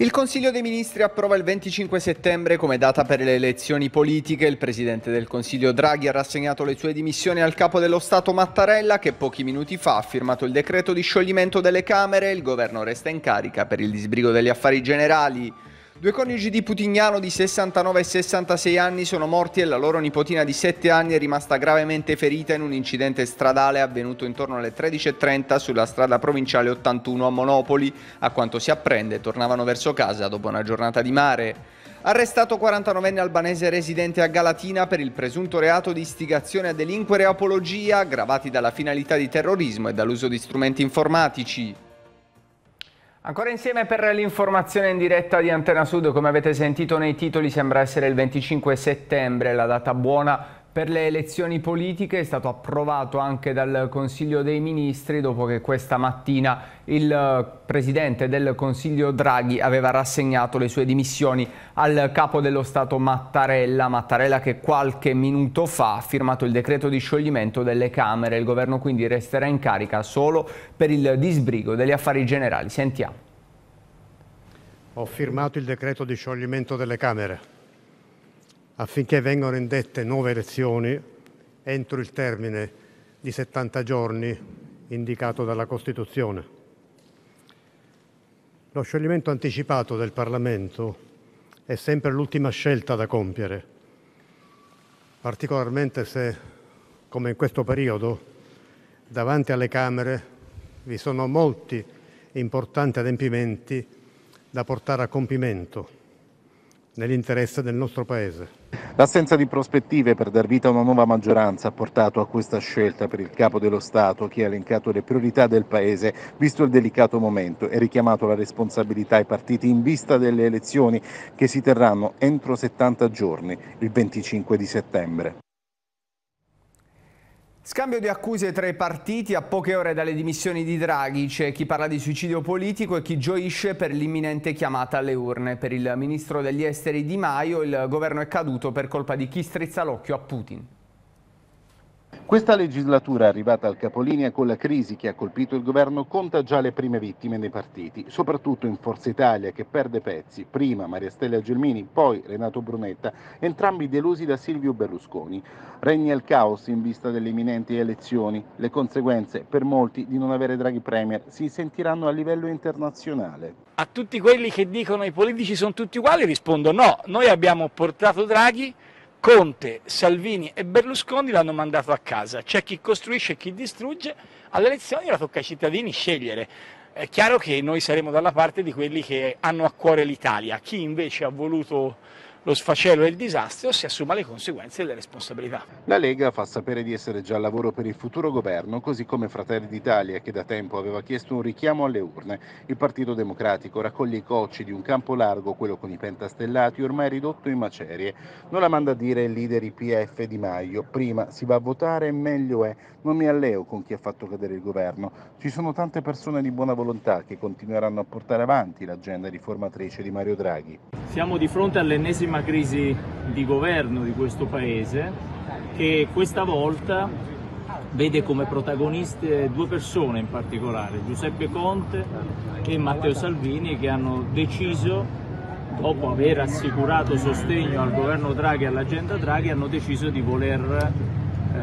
Il Consiglio dei Ministri approva il 25 settembre come data per le elezioni politiche. Il Presidente del Consiglio Draghi ha rassegnato le sue dimissioni al Capo dello Stato Mattarella che pochi minuti fa ha firmato il decreto di scioglimento delle Camere. Il governo resta in carica per il disbrigo degli affari generali. Due coniugi di Putignano di 69 e 66 anni sono morti e la loro nipotina di 7 anni è rimasta gravemente ferita in un incidente stradale avvenuto intorno alle 13.30 sulla strada provinciale 81 a Monopoli. A quanto si apprende tornavano verso casa dopo una giornata di mare. Arrestato 49enne albanese residente a Galatina per il presunto reato di istigazione a delinquere e apologia aggravati dalla finalità di terrorismo e dall'uso di strumenti informatici. Ancora insieme per l'informazione in diretta di Antena Sud, come avete sentito nei titoli sembra essere il 25 settembre, la data buona per le elezioni politiche è stato approvato anche dal Consiglio dei Ministri dopo che questa mattina il eh, Presidente del Consiglio Draghi aveva rassegnato le sue dimissioni al Capo dello Stato Mattarella, Mattarella che qualche minuto fa ha firmato il decreto di scioglimento delle Camere. Il governo quindi resterà in carica solo per il disbrigo degli affari generali. Sentiamo. Ho firmato il decreto di scioglimento delle Camere affinché vengano indette nuove elezioni entro il termine di 70 giorni indicato dalla Costituzione. Lo scioglimento anticipato del Parlamento è sempre l'ultima scelta da compiere, particolarmente se, come in questo periodo, davanti alle Camere vi sono molti importanti adempimenti da portare a compimento nell'interesse del nostro Paese. L'assenza di prospettive per dar vita a una nuova maggioranza ha portato a questa scelta per il Capo dello Stato che ha elencato le priorità del Paese visto il delicato momento e richiamato la responsabilità ai partiti in vista delle elezioni che si terranno entro 70 giorni, il 25 di settembre. Scambio di accuse tra i partiti a poche ore dalle dimissioni di Draghi. C'è chi parla di suicidio politico e chi gioisce per l'imminente chiamata alle urne. Per il ministro degli esteri Di Maio il governo è caduto per colpa di chi strizza l'occhio a Putin. Questa legislatura arrivata al capolinea con la crisi che ha colpito il governo conta già le prime vittime nei partiti, soprattutto in Forza Italia che perde pezzi, prima Maria Stella Gelmini, poi Renato Brunetta, entrambi delusi da Silvio Berlusconi. Regna il caos in vista delle imminenti elezioni, le conseguenze per molti di non avere Draghi Premier si sentiranno a livello internazionale. A tutti quelli che dicono i politici sono tutti uguali rispondo no, noi abbiamo portato Draghi Conte, Salvini e Berlusconi l'hanno mandato a casa. C'è chi costruisce e chi distrugge. Alle elezioni ora tocca ai cittadini scegliere. È chiaro che noi saremo dalla parte di quelli che hanno a cuore l'Italia. Chi invece ha voluto lo sfacelo e il disastro si assuma le conseguenze e le responsabilità. La Lega fa sapere di essere già al lavoro per il futuro governo, così come Fratelli d'Italia che da tempo aveva chiesto un richiamo alle urne. Il Partito Democratico raccoglie i cocci di un campo largo, quello con i pentastellati, ormai ridotto in macerie. Non la manda a dire il leader IPF Di Maio. Prima si va a votare, meglio è. Non mi alleo con chi ha fatto cadere il governo. Ci sono tante persone di buona volontà che continueranno a portare avanti l'agenda riformatrice di Mario Draghi. Siamo di fronte all'ennesima l'ennesima crisi di governo di questo Paese che questa volta vede come protagoniste due persone in particolare, Giuseppe Conte e Matteo Salvini, che hanno deciso, dopo aver assicurato sostegno al governo Draghi e all'agenda Draghi, hanno deciso di voler eh,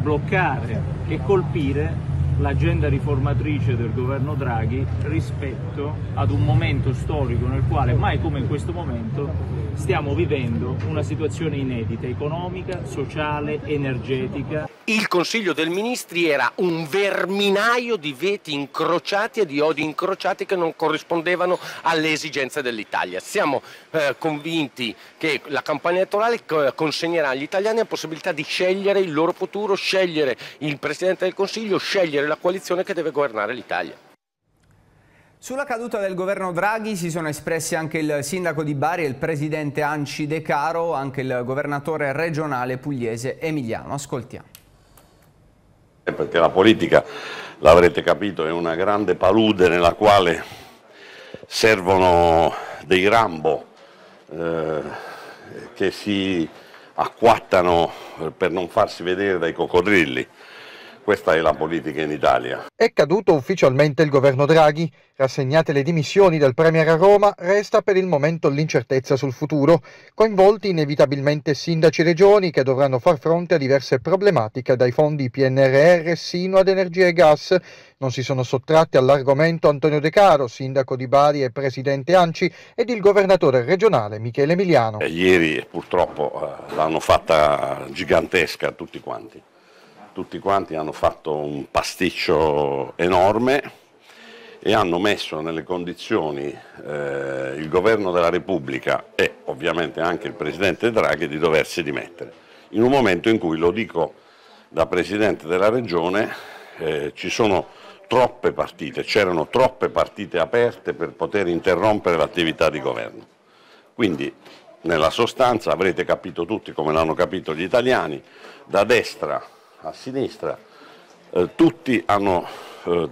bloccare e colpire l'agenda riformatrice del governo Draghi rispetto ad un momento storico nel quale mai come in questo momento stiamo vivendo una situazione inedita economica, sociale, energetica. Il Consiglio dei Ministri era un verminaio di veti incrociati e di odi incrociati che non corrispondevano alle esigenze dell'Italia. Siamo eh, convinti che la campagna elettorale consegnerà agli italiani la possibilità di scegliere il loro futuro, scegliere il Presidente del Consiglio, scegliere la coalizione che deve governare l'Italia. Sulla caduta del governo Draghi si sono espressi anche il sindaco di Bari e il presidente Anci De Caro, anche il governatore regionale pugliese Emiliano. Ascoltiamo. Perché la politica, l'avrete capito, è una grande palude nella quale servono dei Rambo eh, che si acquattano per non farsi vedere dai coccodrilli. Questa è la politica in Italia. È caduto ufficialmente il governo Draghi. Rassegnate le dimissioni del Premier a Roma, resta per il momento l'incertezza sul futuro. Coinvolti inevitabilmente sindaci e regioni che dovranno far fronte a diverse problematiche dai fondi PNRR sino ad energia e gas. Non si sono sottratti all'argomento Antonio De Caro, sindaco di Bari e presidente ANCI, ed il governatore regionale Michele Emiliano. Ieri purtroppo eh, l'hanno fatta gigantesca tutti quanti tutti quanti hanno fatto un pasticcio enorme e hanno messo nelle condizioni eh, il governo della Repubblica e ovviamente anche il Presidente Draghi di doversi dimettere. In un momento in cui, lo dico da Presidente della Regione, eh, ci sono troppe partite, c'erano troppe partite aperte per poter interrompere l'attività di governo. Quindi nella sostanza avrete capito tutti come l'hanno capito gli italiani, da destra a sinistra, eh, tutti hanno eh,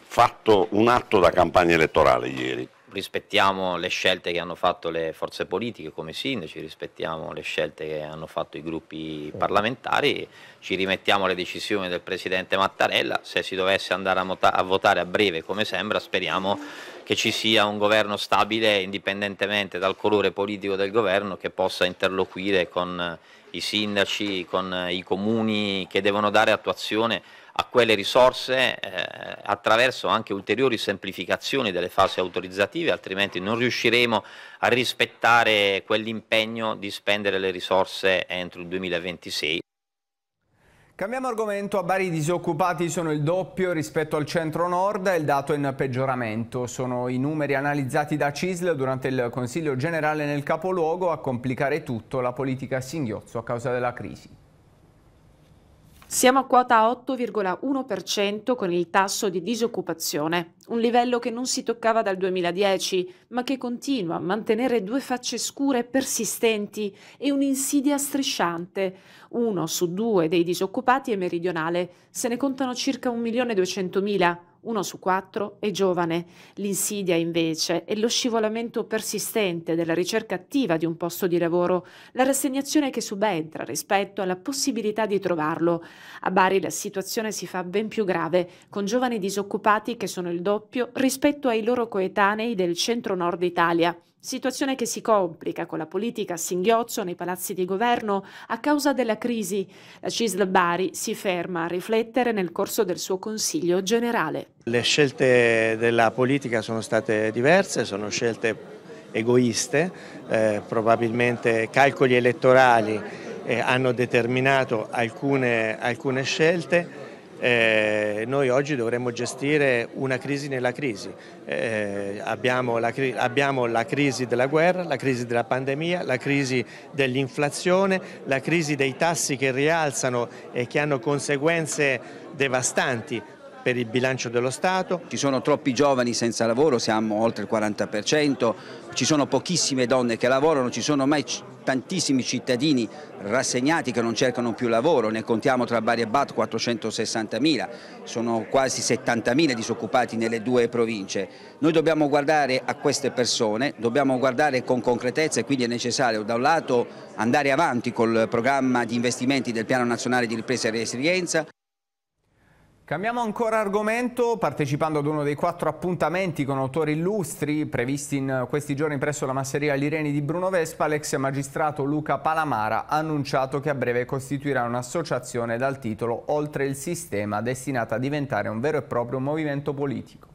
fatto un atto da campagna elettorale ieri. Rispettiamo le scelte che hanno fatto le forze politiche come sindaci, rispettiamo le scelte che hanno fatto i gruppi parlamentari, ci rimettiamo alle decisioni del Presidente Mattarella, se si dovesse andare a, a votare a breve come sembra speriamo che ci sia un governo stabile indipendentemente dal colore politico del governo che possa interloquire con i sindaci, con i comuni che devono dare attuazione a quelle risorse eh, attraverso anche ulteriori semplificazioni delle fasi autorizzative, altrimenti non riusciremo a rispettare quell'impegno di spendere le risorse entro il 2026. Cambiamo argomento, a Bari i disoccupati sono il doppio rispetto al centro-nord e il dato è in peggioramento. Sono i numeri analizzati da CISL durante il Consiglio generale nel capoluogo a complicare tutto la politica a singhiozzo a causa della crisi. Siamo a quota 8,1% con il tasso di disoccupazione, un livello che non si toccava dal 2010, ma che continua a mantenere due facce scure persistenti e un'insidia strisciante. Uno su due dei disoccupati è meridionale, se ne contano circa 1.200.000 uno su quattro è giovane. L'insidia invece è lo scivolamento persistente della ricerca attiva di un posto di lavoro, la rassegnazione che subentra rispetto alla possibilità di trovarlo. A Bari la situazione si fa ben più grave, con giovani disoccupati che sono il doppio rispetto ai loro coetanei del centro-nord Italia. Situazione che si complica con la politica a singhiozzo nei palazzi di governo a causa della crisi. La CISL Bari si ferma a riflettere nel corso del suo consiglio generale. Le scelte della politica sono state diverse, sono scelte egoiste, eh, probabilmente calcoli elettorali eh, hanno determinato alcune, alcune scelte eh, noi oggi dovremmo gestire una crisi nella crisi. Eh, abbiamo, la, abbiamo, la, crisi della guerra, la crisi della pandemia, la crisi dell'inflazione, la crisi dei tassi che rialzano e che hanno conseguenze devastanti per il bilancio dello Stato. Ci sono troppi giovani senza lavoro, siamo oltre il 40%, ci sono pochissime donne che lavorano, ci sono mai tantissimi cittadini rassegnati che non cercano più lavoro, ne contiamo tra Bari e Bat 460.000, sono quasi 70.000 disoccupati nelle due province. Noi dobbiamo guardare a queste persone, dobbiamo guardare con concretezza e quindi è necessario da un lato andare avanti col programma di investimenti del Piano Nazionale di Ripresa e Resilienza, Cambiamo ancora argomento partecipando ad uno dei quattro appuntamenti con autori illustri previsti in questi giorni presso la masseria Lireni di Bruno Vespa, l'ex magistrato Luca Palamara ha annunciato che a breve costituirà un'associazione dal titolo Oltre il sistema destinata a diventare un vero e proprio movimento politico.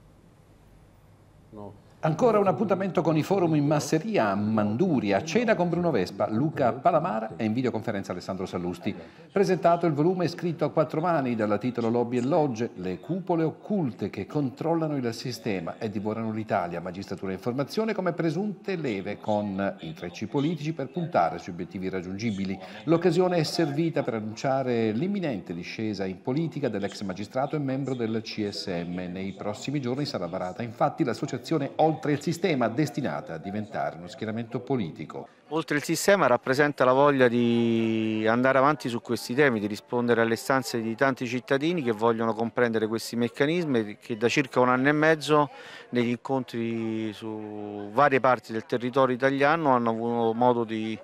No. Ancora un appuntamento con i forum in masseria a Manduria, cena con Bruno Vespa, Luca Palamara e in videoconferenza Alessandro Sallusti. Presentato il volume scritto a quattro mani dal titolo Lobby e Logge, le cupole occulte che controllano il sistema e divorano l'Italia, magistratura e informazione come presunte leve con intrecci politici per puntare su obiettivi raggiungibili. L'occasione è servita per annunciare l'imminente discesa in politica dell'ex magistrato e membro del CSM. Nei prossimi giorni sarà varata infatti l'associazione oltre il sistema destinata a diventare uno schieramento politico. Oltre il sistema rappresenta la voglia di andare avanti su questi temi, di rispondere alle istanze di tanti cittadini che vogliono comprendere questi meccanismi che da circa un anno e mezzo negli incontri su varie parti del territorio italiano hanno avuto modo di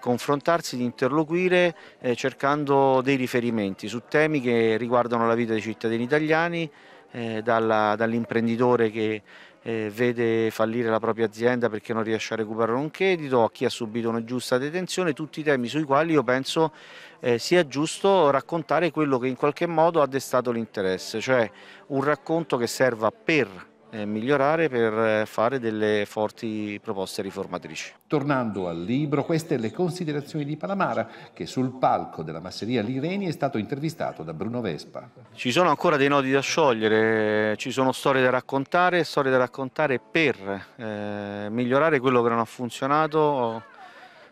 confrontarsi, di interloquire eh, cercando dei riferimenti su temi che riguardano la vita dei cittadini italiani, eh, dall'imprenditore che eh, vede fallire la propria azienda perché non riesce a recuperare un credito, a chi ha subito un'ingiusta detenzione, tutti temi sui quali io penso eh, sia giusto raccontare quello che in qualche modo ha destato l'interesse, cioè un racconto che serva per migliorare per eh, fare delle forti proposte riformatrici. Tornando al libro, queste le considerazioni di Palamara che sul palco della masseria Lireni è stato intervistato da Bruno Vespa. Ci sono ancora dei nodi da sciogliere, ci sono storie da raccontare, storie da raccontare per eh, migliorare quello che non ha funzionato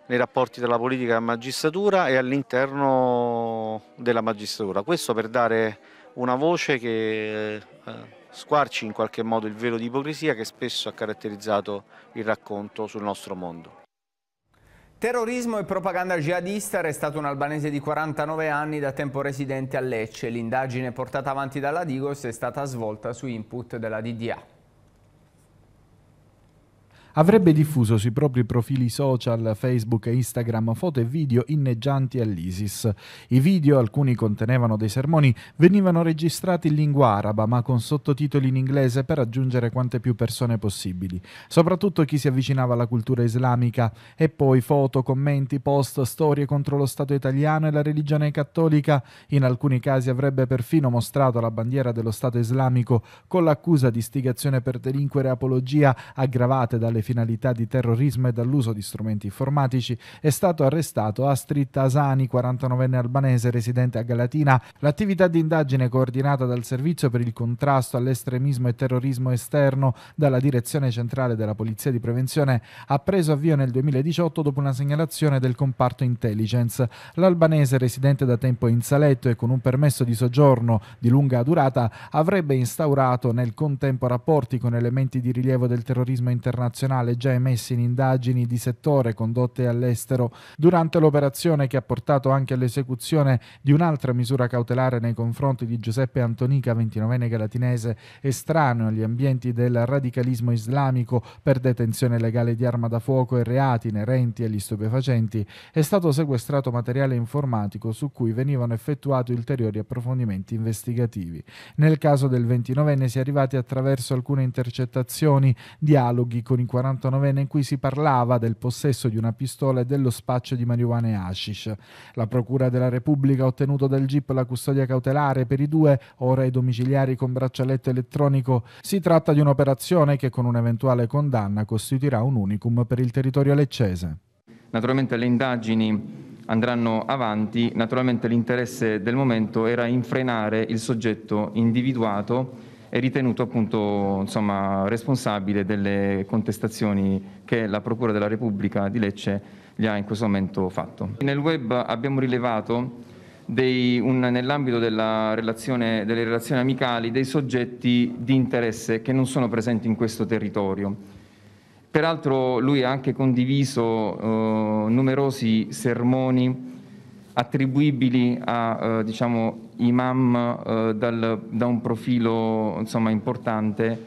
nei rapporti della politica e magistratura e all'interno della magistratura. Questo per dare una voce che eh, squarci in qualche modo il velo di ipocrisia che spesso ha caratterizzato il racconto sul nostro mondo. Terrorismo e propaganda jihadista, arrestato un albanese di 49 anni da tempo residente a Lecce. L'indagine portata avanti dalla Digos è stata svolta su input della DDA avrebbe diffuso sui propri profili social Facebook e Instagram foto e video inneggianti all'ISIS. I video, alcuni contenevano dei sermoni, venivano registrati in lingua araba ma con sottotitoli in inglese per raggiungere quante più persone possibili, soprattutto chi si avvicinava alla cultura islamica, e poi foto, commenti, post, storie contro lo Stato italiano e la religione cattolica. In alcuni casi avrebbe perfino mostrato la bandiera dello Stato islamico con l'accusa di istigazione per delinquere apologia aggravate dalle alle finalità di terrorismo e dall'uso di strumenti informatici, è stato arrestato Astrid Asani, 49enne albanese residente a Galatina. L'attività di indagine coordinata dal Servizio per il contrasto all'estremismo e terrorismo esterno dalla Direzione Centrale della Polizia di Prevenzione ha preso avvio nel 2018 dopo una segnalazione del comparto intelligence. L'albanese residente da tempo in Saletto e con un permesso di soggiorno di lunga durata avrebbe instaurato nel contempo rapporti con elementi di rilievo del terrorismo internazionale nazionale già emessi in indagini di settore condotte all'estero durante l'operazione che ha portato anche all'esecuzione di un'altra misura cautelare nei confronti di Giuseppe Antonica, 29enne galatinese, estraneo agli ambienti del radicalismo islamico per detenzione legale di arma da fuoco e reati inerenti agli stupefacenti, è stato sequestrato materiale informatico su cui venivano effettuati ulteriori approfondimenti investigativi. Nel caso del 29enne si è arrivati attraverso alcune intercettazioni, dialoghi con i 49enne in cui si parlava del possesso di una pistola e dello spaccio di marijuana e hashish. La Procura della Repubblica ha ottenuto dal GIP la custodia cautelare per i due, ora ai domiciliari con braccialetto elettronico. Si tratta di un'operazione che con un'eventuale condanna costituirà un unicum per il territorio leccese. Naturalmente le indagini andranno avanti, naturalmente l'interesse del momento era infrenare il soggetto individuato è ritenuto appunto insomma, responsabile delle contestazioni che la Procura della Repubblica di Lecce gli ha in questo momento fatto. Nel web abbiamo rilevato nell'ambito relazione, delle relazioni amicali dei soggetti di interesse che non sono presenti in questo territorio. Peraltro lui ha anche condiviso eh, numerosi sermoni attribuibili a eh, diciamo, imam eh, dal, da un profilo insomma, importante,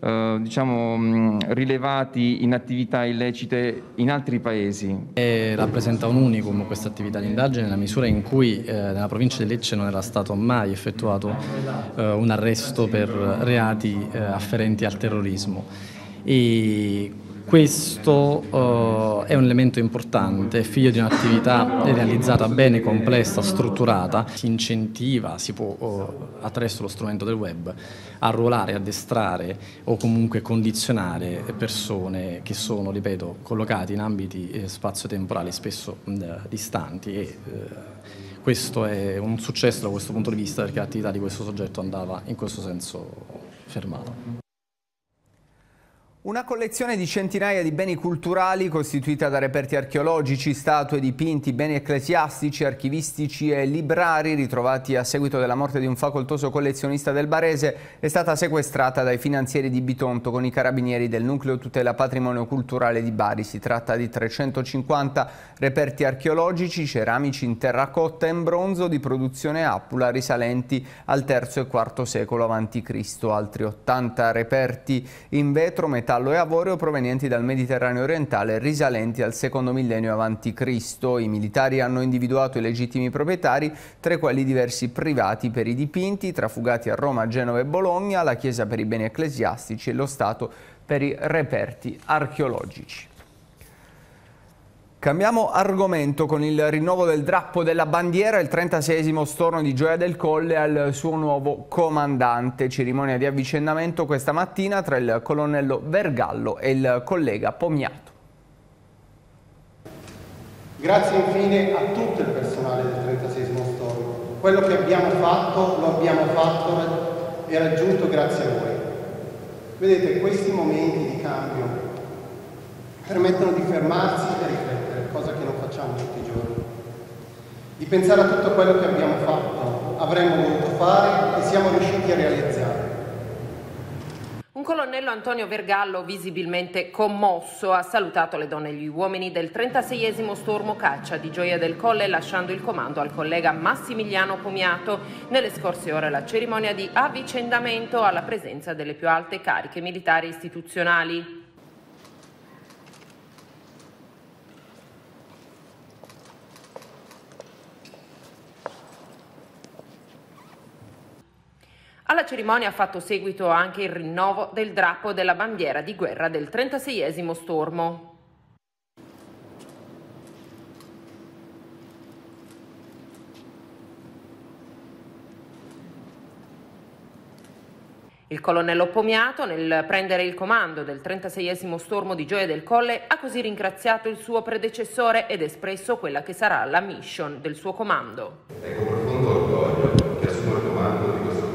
eh, diciamo, mh, rilevati in attività illecite in altri paesi. E rappresenta un unicum questa attività di indagine nella misura in cui eh, nella provincia di Lecce non era stato mai effettuato eh, un arresto per reati eh, afferenti al terrorismo. E questo uh, è un elemento importante, figlio di un'attività realizzata bene, complessa, strutturata, si incentiva, si può uh, attraverso lo strumento del web arruolare, addestrare o comunque condizionare persone che sono, ripeto, collocate in ambiti eh, spazio-temporali spesso uh, distanti e questo è un successo da questo punto di vista perché l'attività di questo soggetto andava in questo senso fermata. Una collezione di centinaia di beni culturali costituita da reperti archeologici, statue, dipinti, beni ecclesiastici, archivistici e librari ritrovati a seguito della morte di un facoltoso collezionista del Barese è stata sequestrata dai finanzieri di Bitonto con i carabinieri del Nucleo Tutela Patrimonio Culturale di Bari. Si tratta di 350 reperti archeologici, ceramici in terracotta e in bronzo di produzione Appula risalenti al III e IV secolo a.C. Altri 80 reperti in vetro, metallo metallo e avorio provenienti dal Mediterraneo orientale risalenti al secondo millennio a.C. I militari hanno individuato i legittimi proprietari, tra i quali diversi privati per i dipinti, trafugati a Roma, Genova e Bologna, la Chiesa per i beni ecclesiastici e lo Stato per i reperti archeologici. Cambiamo argomento con il rinnovo del drappo della bandiera, il 36esimo storno di Gioia del Colle al suo nuovo comandante. Cerimonia di avvicendamento questa mattina tra il colonnello Vergallo e il collega Pomiato. Grazie infine a tutto il personale del 36esimo storno. Quello che abbiamo fatto lo abbiamo fatto e raggiunto grazie a voi. Vedete, questi momenti di cambio permettono di fermarsi e riflettere cosa che non facciamo tutti i giorni, di pensare a tutto quello che abbiamo fatto, avremmo voluto fare e siamo riusciti a realizzare. Un colonnello Antonio Vergallo, visibilmente commosso, ha salutato le donne e gli uomini del 36esimo stormo caccia di Gioia del Colle, lasciando il comando al collega Massimiliano Pomiato. Nelle scorse ore la cerimonia di avvicendamento alla presenza delle più alte cariche militari istituzionali. Alla cerimonia ha fatto seguito anche il rinnovo del drappo della bandiera di guerra del 36esimo stormo. Il colonnello Pomiato, nel prendere il comando del 36esimo stormo di Gioia del Colle, ha così ringraziato il suo predecessore ed espresso quella che sarà la mission del suo comando. È con profondo orgoglio che assumo il comando di questo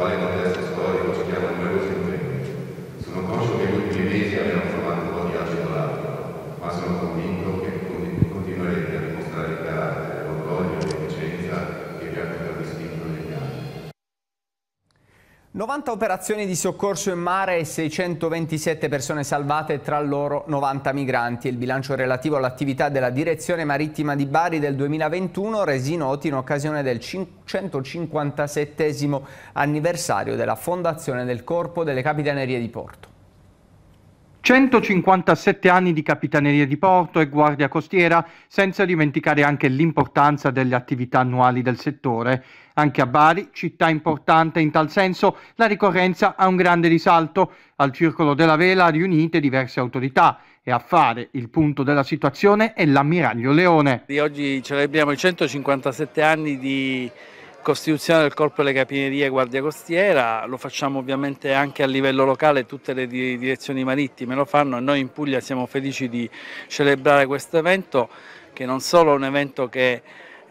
quale contesto storico ci chiama numerosi impegni. Sono conscio che gli ultimi mesi abbiano formato un po' di acido lattico, ma sono convinto che continuerete a dimostrare il carattere, l'orgoglio e l'efficienza che vi ha contraddistinto negli anni. 90 operazioni di soccorso in mare e 627 persone salvate, tra loro 90 migranti. Il bilancio relativo all'attività della Direzione Marittima di Bari del 2021 resi noti in occasione del 157 anniversario della fondazione del Corpo delle Capitanerie di Porto. 157 anni di Capitaneria di Porto e Guardia Costiera, senza dimenticare anche l'importanza delle attività annuali del settore. Anche a Bari, città importante in tal senso, la ricorrenza ha un grande risalto. Al Circolo della Vela riunite diverse autorità e a fare il punto della situazione è l'ammiraglio Leone. Oggi celebriamo i 157 anni di costituzione del Corpo delle Capinerie Guardia Costiera, lo facciamo ovviamente anche a livello locale, tutte le direzioni marittime lo fanno e noi in Puglia siamo felici di celebrare questo evento che non solo è un evento che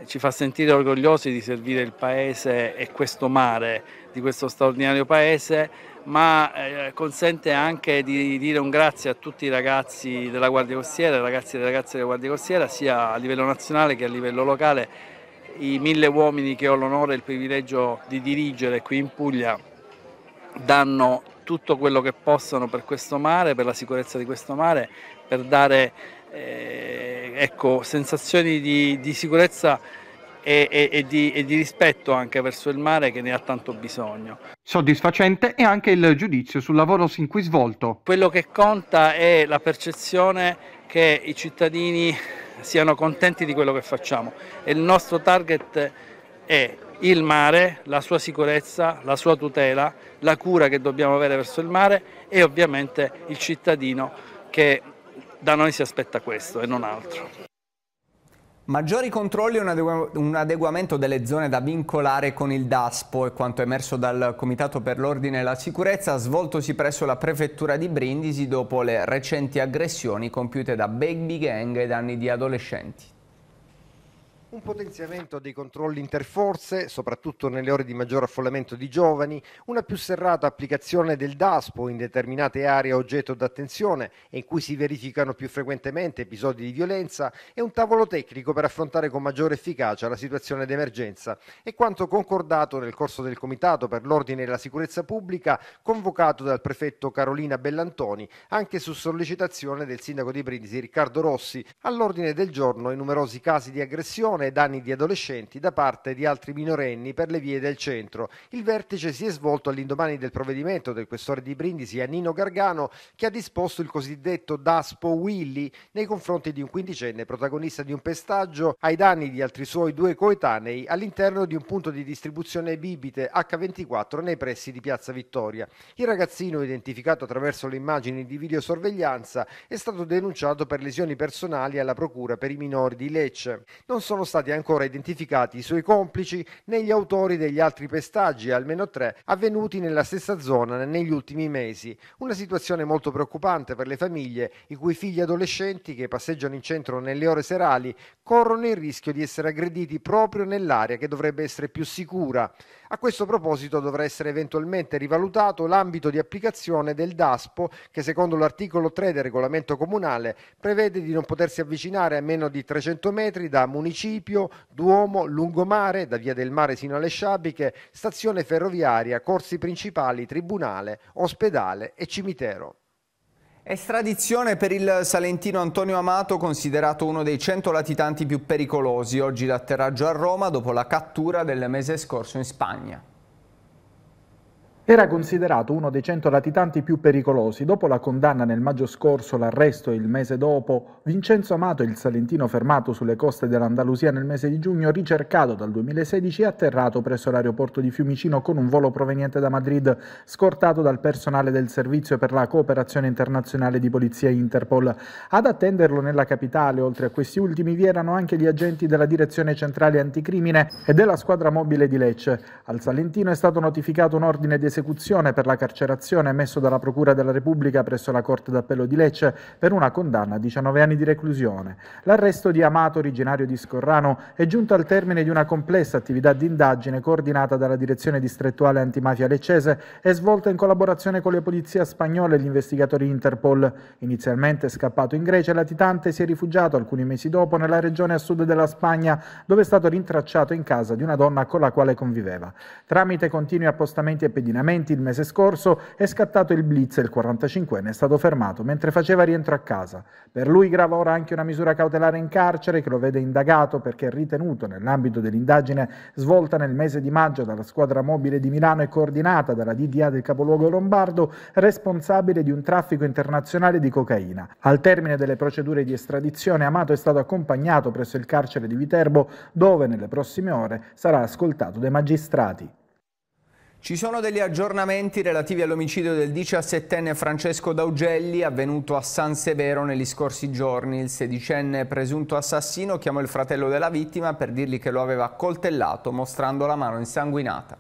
ci fa sentire orgogliosi di servire il Paese e questo mare di questo straordinario Paese, ma eh, consente anche di dire un grazie a tutti i ragazzi della Guardia Costiera, ragazzi e ragazze della Guardia Costiera, sia a livello nazionale che a livello locale. I mille uomini che ho l'onore e il privilegio di dirigere qui in Puglia danno tutto quello che possono per questo mare, per la sicurezza di questo mare, per dare eh, ecco, sensazioni di, di sicurezza e, e, e, di, e, di, rispetto anche verso il mare che ne ha tanto bisogno. Soddisfacente è anche il giudizio sul lavoro sin qui svolto. Quello che conta è la percezione che i cittadini siano contenti di quello che facciamo e il nostro target è il mare, la sua sicurezza, la sua tutela, la cura che dobbiamo avere verso il mare e ovviamente il cittadino che da noi si aspetta questo e non altro. Maggiori controlli e un, adeguamento delle zone da vincolare con il DASPO è quanto emerso dal Comitato per l'Ordine e la Sicurezza svoltosi presso la Prefettura di Brindisi dopo le recenti aggressioni compiute da baby gang ai danni di adolescenti. Un potenziamento dei controlli interforze, soprattutto nelle ore di maggior affollamento di giovani, una più serrata applicazione del DASPO in determinate aree oggetto d'attenzione e in cui si verificano più frequentemente episodi di violenza e un tavolo tecnico per affrontare con maggiore efficacia la situazione d'emergenza è quanto concordato nel corso del Comitato per l'Ordine e la Sicurezza Pubblica convocato dal prefetto Carolina Bellantoni anche su sollecitazione del sindaco di Brindisi Riccardo Rossi all'ordine del giorno i numerosi casi di aggressione persone ai danni di adolescenti da parte di altri minorenni per le vie del centro. Il vertice si è svolto all'indomani del provvedimento del questore di Brindisi Annino Gargano che ha disposto il cosiddetto DASPO Willy nei confronti di un quindicenne protagonista di un pestaggio ai danni di altri suoi due coetanei all'interno di un punto di distribuzione bibite H24 nei pressi di Piazza Vittoria. Il ragazzino, identificato attraverso le immagini di videosorveglianza, è stato denunciato per lesioni personali alla Procura per i minori di Lecce. Non sono stati ancora identificati i suoi complici né gli autori degli altri pestaggi, almeno tre, avvenuti nella stessa zona negli ultimi mesi. Una situazione molto preoccupante per le famiglie i cui figli adolescenti che passeggiano in centro nelle ore serali corrono il rischio di essere aggrediti proprio nell'area che dovrebbe essere più sicura. A questo proposito dovrà essere eventualmente rivalutato l'ambito di applicazione del DASPO che secondo l'articolo 3 del regolamento comunale prevede di non potersi avvicinare a meno di 300 metri da municipio, Duomo, lungomare, da via del mare sino alle Sciabiche, stazione ferroviaria, corsi principali, tribunale, ospedale e cimitero. Estradizione per il salentino Antonio Amato, considerato uno dei 100 latitanti più pericolosi. Oggi l'atterraggio a Roma dopo la cattura del mese scorso in Spagna. Era considerato uno dei 100 latitanti più pericolosi. Dopo la condanna nel maggio scorso, l'arresto il mese dopo, Vincenzo Amato, il salentino fermato sulle coste dell'Andalusia nel mese di giugno, ricercato dal 2016 e atterrato presso l'aeroporto di Fiumicino con un volo proveniente da Madrid, scortato dal personale del Servizio per la cooperazione internazionale di polizia Interpol. Ad attenderlo nella capitale, oltre a questi ultimi, vi erano anche gli agenti della Direzione Centrale Anticrimine e della squadra mobile di Lecce. Al salentino è stato notificato un ordine di esecuzione esecuzione per la carcerazione emesso dalla Procura della Repubblica presso la Corte d'Appello di Lecce per una condanna a 19 anni di reclusione. L'arresto di Amato, originario di Scorrano, è giunto al termine di una complessa attività di indagine coordinata dalla Direzione Distrettuale Antimafia Leccese e svolta in collaborazione con le polizie spagnole e gli investigatori Interpol. Inizialmente scappato in Grecia, il latitante si è rifugiato alcuni mesi dopo nella regione a sud della Spagna, dove è stato rintracciato in casa di una donna con la quale conviveva. Tramite continui appostamenti e pedinamenti il mese scorso è scattato il blitz e il 45enne è stato fermato mentre faceva rientro a casa. Per lui grava ora anche una misura cautelare in carcere che lo vede indagato perché è ritenuto nell'ambito dell'indagine svolta nel mese di maggio dalla squadra mobile di Milano e coordinata dalla DDA del capoluogo lombardo responsabile di un traffico internazionale di cocaina. Al termine delle procedure di estradizione Amato è stato accompagnato presso il carcere di Viterbo dove nelle prossime ore sarà ascoltato dai magistrati. Ci sono degli aggiornamenti relativi all'omicidio del 17enne Francesco D'Augelli avvenuto a San Severo negli scorsi giorni. Il sedicenne presunto assassino chiamò il fratello della vittima per dirgli che lo aveva accoltellato mostrando la mano insanguinata.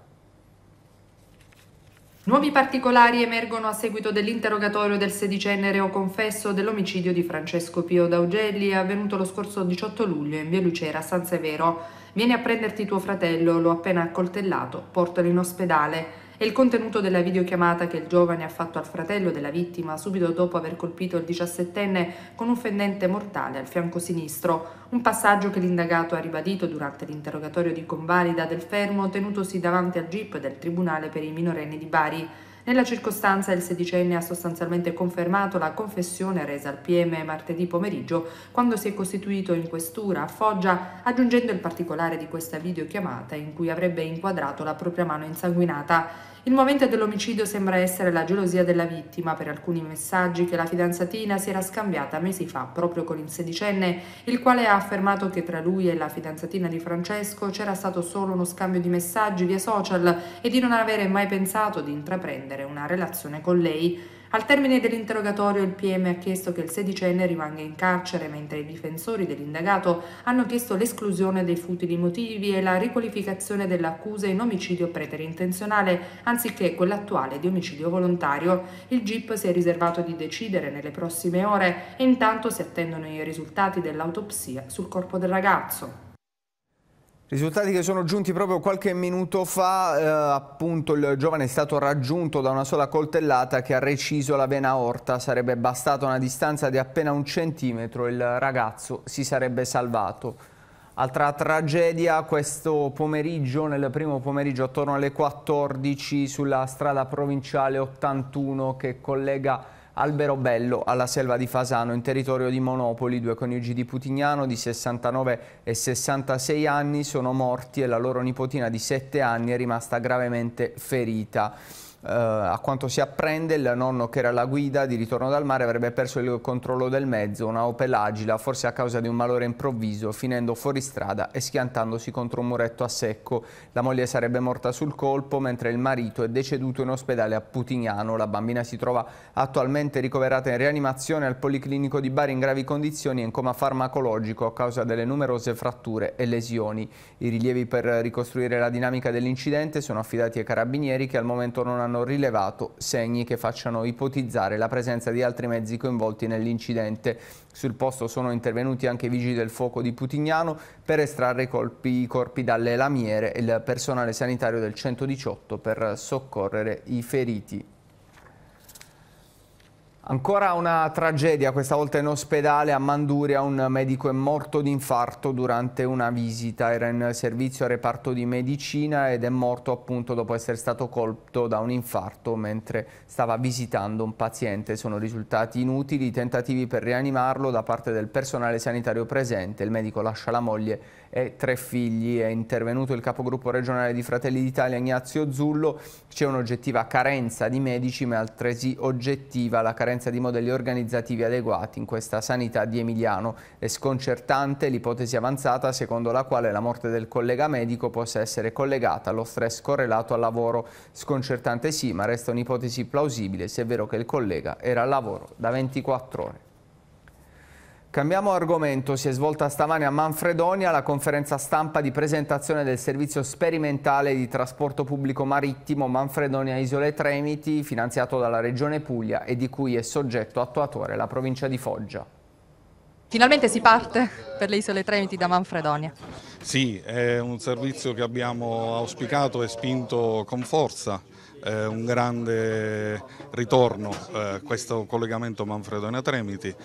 Nuovi particolari emergono a seguito dell'interrogatorio del sedicenne reo confesso dell'omicidio di Francesco Pio D'Augelli avvenuto lo scorso 18 luglio in via Lucera a San Severo. Vieni a prenderti tuo fratello, l'ho appena accoltellato, portalo in ospedale. È il contenuto della videochiamata che il giovane ha fatto al fratello della vittima subito dopo aver colpito il diciassettenne con un fendente mortale al fianco sinistro, un passaggio che l'indagato ha ribadito durante l'interrogatorio di convalida del fermo tenutosi davanti al GIP del Tribunale per i minorenni di Bari. Nella circostanza il sedicenne ha sostanzialmente confermato la confessione resa al PM martedì pomeriggio quando si è costituito in questura a Foggia, aggiungendo il particolare di questa videochiamata in cui avrebbe inquadrato la propria mano insanguinata. Il movente dell'omicidio sembra essere la gelosia della vittima per alcuni messaggi che la fidanzatina si era scambiata mesi fa proprio con il sedicenne, il quale ha affermato che tra lui e la fidanzatina di Francesco c'era stato solo uno scambio di messaggi via social e di non avere mai pensato di intraprendere una relazione con lei. Al termine dell'interrogatorio il PM ha chiesto che il sedicenne rimanga in carcere mentre i difensori dell'indagato hanno chiesto l'esclusione dei futili motivi e la riqualificazione dell'accusa in omicidio preterintenzionale anziché quella attuale di omicidio volontario. Il GIP si è riservato di decidere nelle prossime ore e intanto si attendono i risultati dell'autopsia sul corpo del ragazzo. Risultati che sono giunti proprio qualche minuto fa, eh, appunto il giovane è stato raggiunto da una sola coltellata che ha reciso la vena aorta, sarebbe bastata una distanza di appena un centimetro, il ragazzo si sarebbe salvato. Altra tragedia questo pomeriggio, nel primo pomeriggio attorno alle 14 sulla strada provinciale 81 che collega Albero Bello alla Selva di Fasano in territorio di Monopoli. Due coniugi di Putignano di 69 e 66 anni sono morti e la loro nipotina di 7 anni è rimasta gravemente ferita. Uh, a quanto si apprende il nonno che era alla guida di ritorno dal mare avrebbe perso il controllo del mezzo, una Opel Agila, forse a causa di un malore improvviso, finendo fuori strada e schiantandosi contro un muretto a secco. La moglie sarebbe morta sul colpo mentre il marito è deceduto in ospedale a Putignano. La bambina si trova attualmente ricoverata in rianimazione al Policlinico di Bari in gravi condizioni e in coma farmacologico a causa delle numerose fratture e lesioni. I rilievi per ricostruire la dinamica dell'incidente sono affidati ai carabinieri che al momento non hanno hanno rilevato segni che facciano ipotizzare la presenza di altri mezzi coinvolti nell'incidente. Sul posto sono intervenuti anche i vigili del fuoco di Putignano per estrarre i, colpi, i corpi dalle lamiere e il personale sanitario del 118 per soccorrere i feriti. Ancora una tragedia, questa volta in ospedale a Manduria, un medico è morto di infarto durante una visita, era in servizio al reparto di medicina ed è morto appunto dopo essere stato colto da un infarto mentre stava visitando un paziente. Sono risultati inutili i tentativi per rianimarlo da parte del personale sanitario presente, il medico lascia la moglie e tre figli. È intervenuto il capogruppo regionale di Fratelli d'Italia Ignazio Zullo. C'è un'oggettiva carenza di medici ma altresì oggettiva la carenza di modelli organizzativi adeguati in questa sanità di Emiliano. È sconcertante l'ipotesi avanzata secondo la quale la morte del collega medico possa essere collegata allo stress correlato al lavoro. Sconcertante sì, ma resta un'ipotesi plausibile se è vero che il collega era al lavoro da 24 ore. Cambiamo argomento, si è svolta stamane a Manfredonia la conferenza stampa di presentazione del servizio sperimentale di trasporto pubblico marittimo Manfredonia Isole Tremiti, finanziato dalla Regione Puglia e di cui è soggetto attuatore la provincia di Foggia. Finalmente si parte per le Isole Tremiti da Manfredonia. Sì, è un servizio che abbiamo auspicato e spinto con forza eh, un grande ritorno eh, questo collegamento Manfredonia-Tremiti,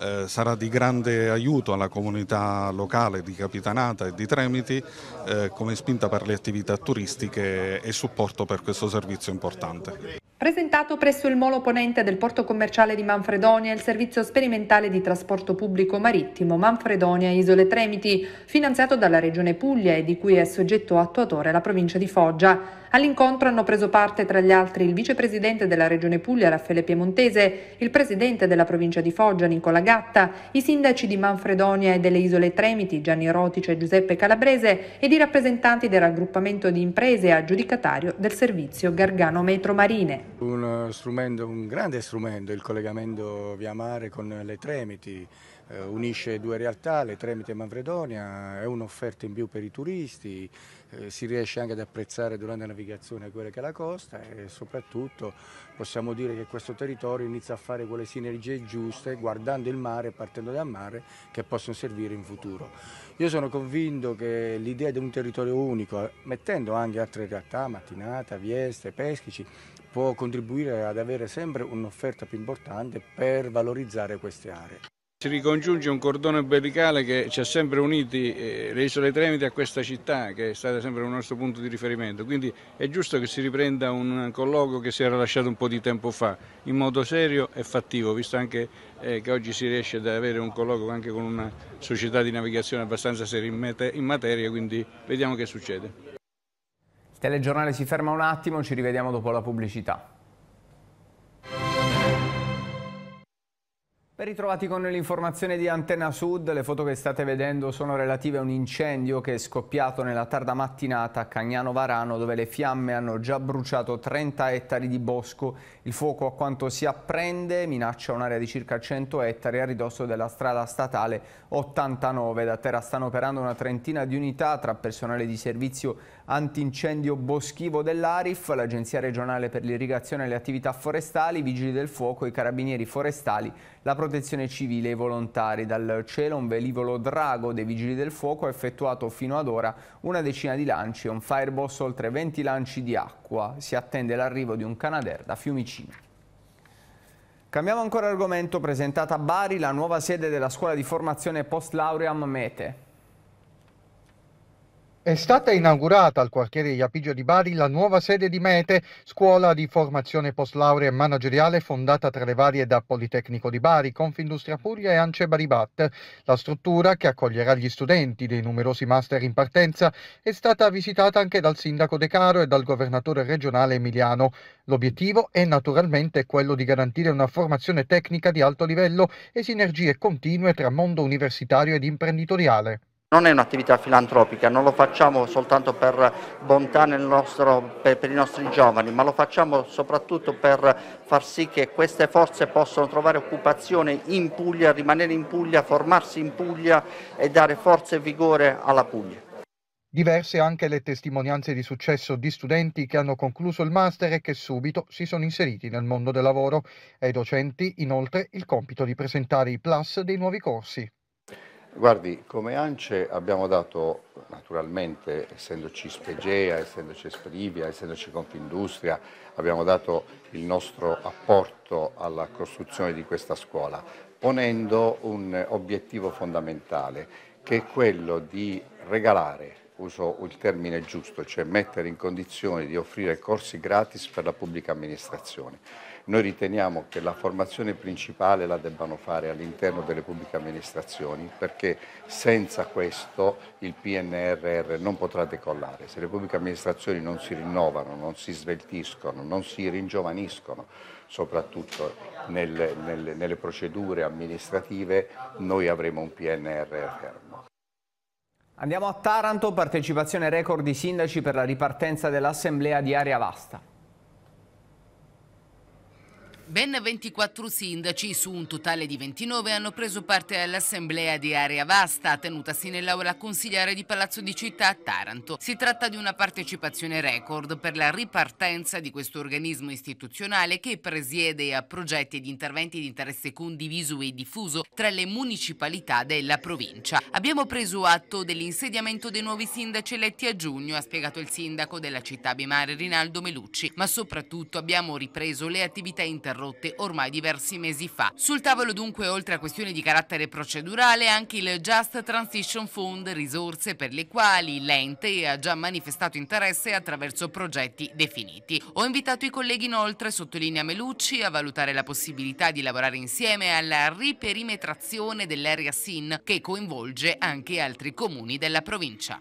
eh, sarà di grande aiuto alla comunità locale di Capitanata e di Tremiti eh, come spinta per le attività turistiche e supporto per questo servizio importante. Presentato presso il molo ponente del porto commerciale di Manfredonia il servizio sperimentale di trasporto pubblico marittimo Manfredonia Isole Tremiti, finanziato dalla Regione Puglia e di cui è soggetto attuatore la provincia di Foggia. All'incontro hanno preso parte tra gli altri il vicepresidente della Regione Puglia Raffaele Piemontese, il presidente della provincia di Foggia Nicola Gatta, i sindaci di Manfredonia e delle Isole Tremiti Gianni Rotice e Giuseppe Calabrese ed i rappresentanti del raggruppamento di imprese aggiudicatario del servizio Gargano Metro Marine. Un, strumento, un grande strumento il collegamento via mare con le Tremiti, eh, unisce due realtà, le Tremiti e Manfredonia, è un'offerta in più per i turisti, eh, si riesce anche ad apprezzare durante la navigazione quella che è la costa e soprattutto possiamo dire che questo territorio inizia a fare quelle sinergie giuste guardando il mare e partendo dal mare che possono servire in futuro. Io sono convinto che l'idea di un territorio unico, mettendo anche altre realtà, Mattinata, Vieste, Peschici, può contribuire ad avere sempre un'offerta più importante per valorizzare queste aree. Si ricongiunge un cordone umbilicale che ci ha sempre uniti eh, le isole Tremiti a questa città che è stata sempre il nostro punto di riferimento, quindi è giusto che si riprenda un colloquio che si era lasciato un po' di tempo fa in modo serio e fattivo, visto anche eh, che oggi si riesce ad avere un colloquio anche con una società di navigazione abbastanza seria in materia, quindi vediamo che succede. Il telegiornale si ferma un attimo, ci rivediamo dopo la pubblicità. Ben ritrovati con l'informazione di Antenna Sud, le foto che state vedendo sono relative a un incendio che è scoppiato nella tarda mattinata a Cagnano Varano dove le fiamme hanno già bruciato 30 ettari di bosco. Il fuoco a quanto si apprende minaccia un'area di circa 100 ettari a ridosso della strada statale 89. Da terra stanno operando una trentina di unità tra personale di servizio antincendio boschivo dell'Arif, l'Agenzia regionale per l'irrigazione e le attività forestali, i vigili del fuoco, i carabinieri forestali, la protezione civile e i volontari. Dal cielo un velivolo drago dei vigili del fuoco ha effettuato fino ad ora una decina di lanci e un fireboss oltre 20 lanci di acqua. Si attende l'arrivo di un Canadair da Fiumicino. Cambiamo ancora argomento, presentata a Bari la nuova sede della scuola di formazione post lauream Mete. È stata inaugurata al quartiere Iapigio di Bari la nuova sede di Mete, scuola di formazione post-laurea e manageriale fondata tra le varie da Politecnico di Bari, Confindustria Puglia e Ance Baribat. La struttura, che accoglierà gli studenti dei numerosi master in partenza, è stata visitata anche dal sindaco De Caro e dal governatore regionale Emiliano. L'obiettivo è naturalmente quello di garantire una formazione tecnica di alto livello e sinergie continue tra mondo universitario ed imprenditoriale. Non è un'attività filantropica, non lo facciamo soltanto per bontà nostro, per, per, i nostri giovani, ma lo facciamo soprattutto per far sì che queste forze possano trovare occupazione in Puglia, rimanere in Puglia, formarsi in Puglia e dare forza e vigore alla Puglia. Diverse anche le testimonianze di successo di studenti che hanno concluso il master e che subito si sono inseriti nel mondo del lavoro. Ai docenti inoltre il compito di presentare i plus dei nuovi corsi. Guardi, come ANCE abbiamo dato, naturalmente, essendoci Spegea, essendoci Esprivia, essendoci Confindustria, abbiamo dato il nostro apporto alla costruzione di questa scuola, ponendo un obiettivo fondamentale, che è quello di regalare uso il termine giusto, cioè mettere in condizione di offrire corsi gratis per la pubblica amministrazione. Noi riteniamo che la formazione principale la debbano fare all'interno delle pubbliche amministrazioni perché senza questo il PNRR non potrà decollare. Se le pubbliche amministrazioni non si rinnovano, non si sveltiscono, non si ringiovaniscono, soprattutto nelle, nelle, nelle procedure amministrative, noi avremo un PNRR fermo. Andiamo a Taranto, partecipazione record di sindaci per la ripartenza dell'assemblea di Area Vasta. Ben 24 sindaci su un totale di 29 hanno preso parte all'assemblea di Area Vasta tenutasi nell'aula consigliare di Palazzo di Città a Taranto. Si tratta di una partecipazione record per la ripartenza di questo organismo istituzionale che presiede a progetti ed interventi di interesse condiviso e diffuso tra le municipalità della provincia. Abbiamo preso atto dell'insediamento dei nuovi sindaci eletti a giugno, ha spiegato il sindaco della città Bimare Rinaldo Melucci, ma soprattutto abbiamo ripreso le attività interrotte interrotte ormai diversi mesi fa. Sul tavolo dunque oltre a questioni di carattere procedurale anche il Just Transition Fund, risorse per le quali l'ente ha già manifestato interesse attraverso progetti definiti. Ho invitato i colleghi inoltre, sottolinea Melucci, a valutare la possibilità di lavorare insieme alla riperimetrazione dell'area SIN che coinvolge anche altri comuni della provincia.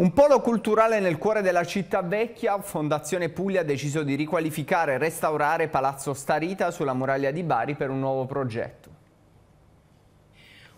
Un polo culturale nel cuore della città vecchia, Fondazione Puglia ha deciso di riqualificare e restaurare Palazzo Starita sulla muraglia di Bari per un nuovo progetto.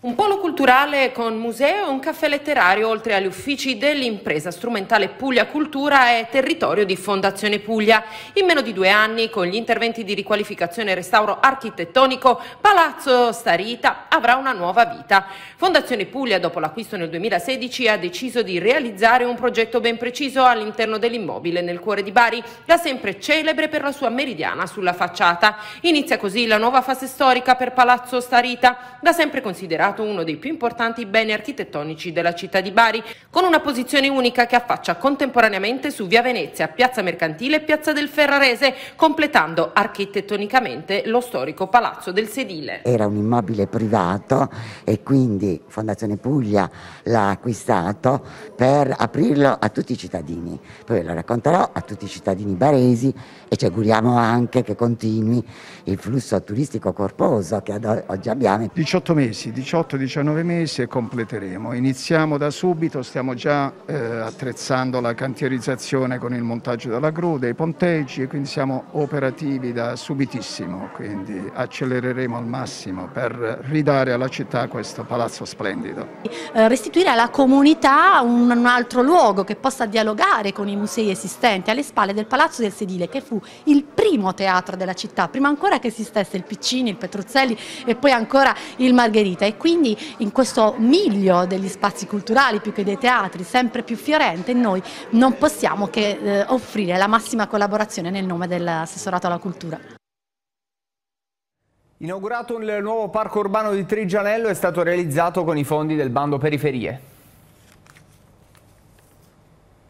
Un polo culturale con museo e un caffè letterario, oltre agli uffici dell'impresa strumentale Puglia Cultura, è territorio di Fondazione Puglia. In meno di due anni, con gli interventi di riqualificazione e restauro architettonico, Palazzo Starita avrà una nuova vita. Fondazione Puglia, dopo l'acquisto nel 2016, ha deciso di realizzare un progetto ben preciso all'interno dell'immobile nel cuore di Bari, da sempre celebre per la sua meridiana sulla facciata. Inizia così la nuova fase storica per Palazzo Starita, da sempre considerato considerato uno dei più importanti beni architettonici della città di Bari, con una posizione unica che affaccia contemporaneamente su Via Venezia, Piazza Mercantile e Piazza del Ferrarese, completando architettonicamente lo storico Palazzo del Sedile. Era un immobile privato e quindi Fondazione Puglia l'ha acquistato per aprirlo a tutti i cittadini. Poi lo racconterò a tutti i cittadini baresi e ci auguriamo anche che continui il flusso turistico corposo che oggi abbiamo. 18 mesi, 18 18-19 mesi e completeremo. Iniziamo da subito, stiamo già eh, attrezzando la cantierizzazione con il montaggio della gru, dei ponteggi e quindi siamo operativi da subitissimo, quindi accelereremo al massimo per ridare alla città questo palazzo splendido. Eh, restituire alla comunità un, altro luogo che possa dialogare con i musei esistenti alle spalle del Palazzo del Sedile che fu il primo teatro della città, prima ancora che esistesse il Piccini, il Petruzzelli e poi ancora il Margherita e quindi quindi in questo miglio degli spazi culturali più che dei teatri sempre più fiorente noi non possiamo che eh, offrire la massima collaborazione nel nome dell'assessorato alla cultura. Inaugurato il nuovo parco urbano di Trigianello è stato realizzato con i fondi del bando periferie.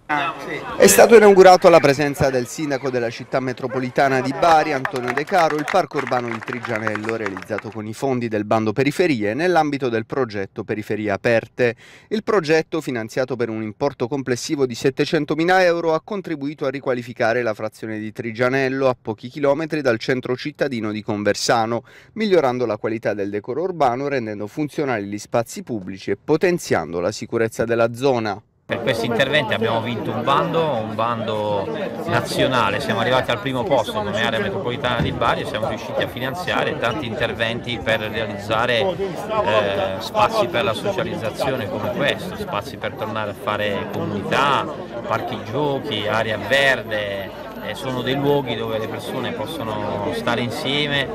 È stato inaugurato alla presenza del sindaco della città metropolitana di Bari, Antonio De Caro, il parco urbano di Trigianello, realizzato con i fondi del bando periferie nell'ambito del progetto Periferie Aperte. Il progetto, finanziato per un importo complessivo di 700.000 euro, ha contribuito a riqualificare la frazione di Trigianello a pochi chilometri dal centro cittadino di Conversano, migliorando la qualità del decoro urbano, rendendo funzionali gli spazi pubblici e potenziando la sicurezza della zona. Per questi interventi abbiamo vinto un bando, un bando nazionale, siamo arrivati al primo posto come area metropolitana di Bari e siamo riusciti a finanziare tanti interventi per realizzare eh, spazi per la socializzazione come questo, spazi per tornare a fare comunità, parchi giochi, area verde, eh, sono dei luoghi dove le persone possono stare insieme.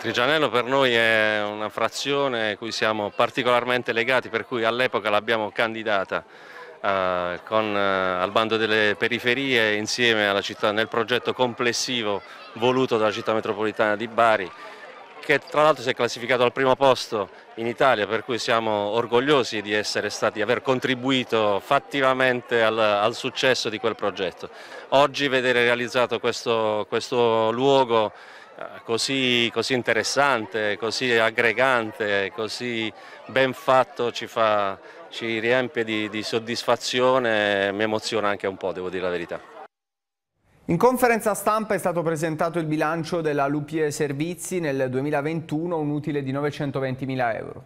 Trigianello per noi è una frazione a cui siamo particolarmente legati, per cui all'epoca l'abbiamo candidata eh, con, eh, al bando delle periferie insieme alla città nel progetto complessivo voluto dalla città metropolitana di Bari che tra l'altro si è classificato al primo posto in Italia per cui siamo orgogliosi di essere stati, aver contribuito fattivamente al, al successo di quel progetto. Oggi vedere realizzato questo, questo luogo eh, Così, così, interessante, così aggregante, così ben fatto ci fa, ci riempie di, di soddisfazione e mi emoziona anche un po', devo dire la verità. In conferenza stampa è stato presentato il bilancio della Lupie Servizi nel 2021, un utile di 920.000 euro.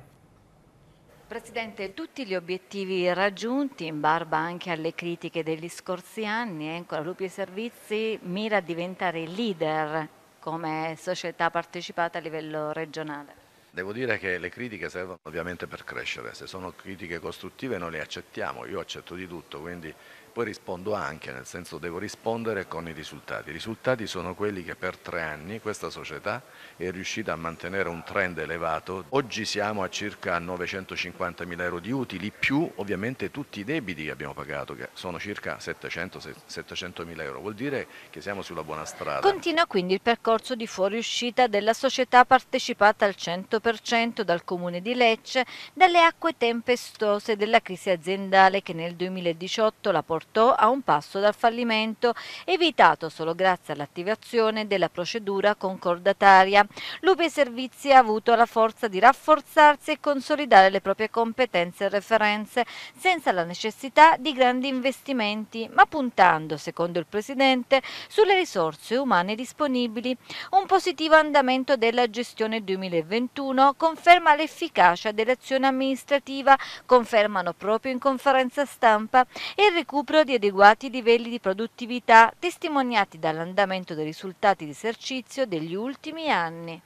Presidente, tutti gli obiettivi raggiunti, in barba anche alle critiche degli scorsi anni, ecco, la Lupie Servizi mira a diventare leader come società partecipata a livello regionale. Devo dire che le critiche servono ovviamente per crescere, se sono critiche costruttive noi le accettiamo, io accetto di tutto, quindi poi rispondo anche, nel senso devo rispondere con i risultati. I risultati sono quelli che per tre anni questa società è riuscita a mantenere un trend elevato. Oggi siamo a circa 950 mila euro di utili, più ovviamente tutti i debiti che abbiamo pagato, che sono circa 700-700 mila euro. Vuol dire che siamo sulla buona strada. Continua quindi il percorso di fuoriuscita della società partecipata al 100% dal Comune di Lecce dalle acque tempestose della crisi aziendale che nel 2018 la portò portò a un passo dal fallimento, evitato solo grazie all'attivazione della procedura concordataria. Lupi Servizi ha avuto la forza di rafforzarsi e consolidare le proprie competenze e referenze, senza la necessità di grandi investimenti, ma puntando, secondo il Presidente, sulle risorse umane disponibili. Un positivo andamento della gestione 2021 conferma l'efficacia dell'azione amministrativa, confermano proprio in conferenza stampa il recupero recupero di adeguati livelli di produttività testimoniati dall'andamento dei risultati di esercizio degli ultimi anni.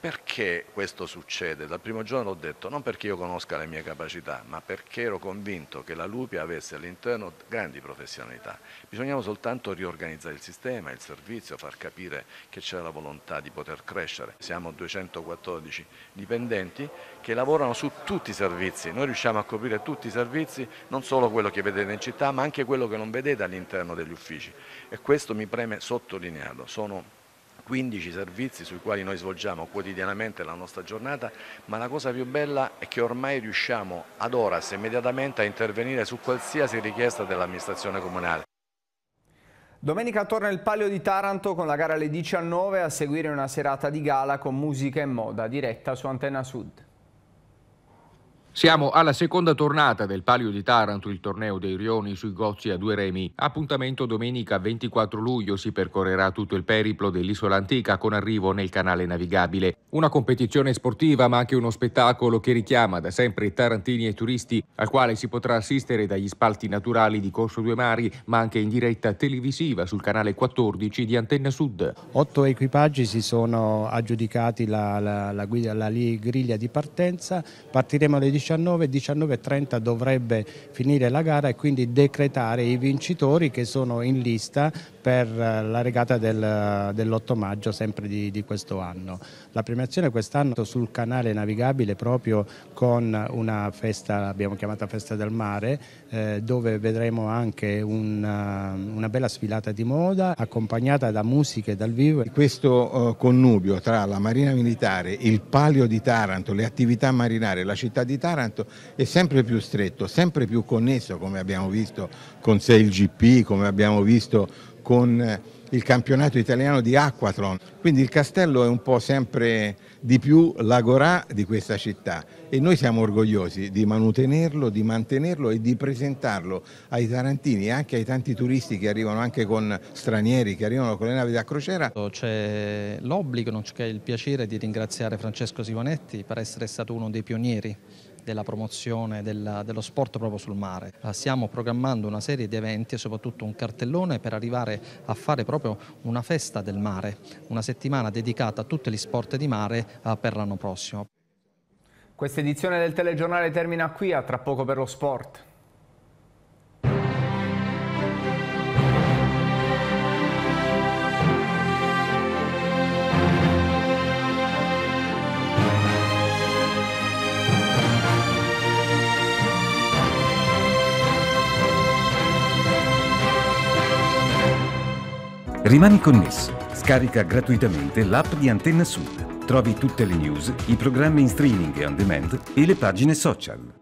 Perché questo succede? Dal primo giorno l'ho detto, non perché io conosca le mie capacità, ma perché ero convinto che la Lupia avesse all'interno grandi professionalità. Bisognava soltanto riorganizzare il sistema, il servizio, far capire che c'era la volontà di poter crescere. Siamo 214 dipendenti che lavorano su tutti i servizi, noi riusciamo a coprire tutti i servizi, non solo quello che vedete in città, ma anche quello che non vedete all'interno degli uffici. E questo mi preme sottolinearlo. Sono 15 servizi sui quali noi svolgiamo quotidianamente la nostra giornata, ma la cosa più bella è che ormai riusciamo ad horas immediatamente a intervenire su qualsiasi richiesta dell'amministrazione comunale. Domenica torna il Palio di Taranto con la gara alle 19 a seguire una serata di gala con musica e moda diretta su Antenna Sud. Siamo alla seconda tornata del Palio di Taranto, il torneo dei Rioni sui Gozzi a due remi. Appuntamento domenica 24 luglio si percorrerà tutto il periplo dell'isola antica con arrivo nel canale navigabile. Una competizione sportiva ma anche uno spettacolo che richiama da sempre i tarantini e turisti al quale si potrà assistere dagli spalti naturali di Corso Due Mari ma anche in diretta televisiva sul canale 14 di Antenna Sud. Otto equipaggi si sono aggiudicati la, la, la, guida, la griglia di partenza, partiremo alle 19 19, 19.30 dovrebbe finire la gara e quindi decretare i vincitori che sono in lista per eh, la regata del, dell'8 maggio sempre di, di, questo anno. La premiazione quest'anno sul canale navigabile proprio con una festa, l'abbiamo chiamata Festa del Mare, eh, dove vedremo anche una, una, bella sfilata di moda accompagnata da musiche dal vivo. Questo uh, connubio tra la Marina Militare, il Palio di Taranto, le attività marinare la città di Taranto è sempre più stretto, sempre più connesso come abbiamo visto con Sail GP, come abbiamo visto con il campionato italiano di Aquatron. Quindi il castello è un po' sempre di più l'agorà di questa città e noi siamo orgogliosi di mantenerlo, di mantenerlo e di presentarlo ai tarantini e anche ai tanti turisti che arrivano anche con stranieri, che arrivano con le navi da crociera. C'è l'obbligo, non c'è il piacere di ringraziare Francesco Simonetti per essere stato uno dei pionieri della promozione della, dello sport proprio sul mare. Eh, stiamo programmando una serie di eventi e soprattutto un cartellone per arrivare a fare proprio una festa del mare, una settimana dedicata a tutti gli sport di mare eh, per l'anno prossimo. Questa edizione del telegiornale termina qui, a tra poco per lo sport. Rimani connesso. Scarica gratuitamente l'app di Antenna Sud. Trovi tutte le news, i programmi in streaming e on demand e le pagine social.